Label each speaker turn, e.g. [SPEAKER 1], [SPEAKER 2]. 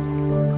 [SPEAKER 1] Amen.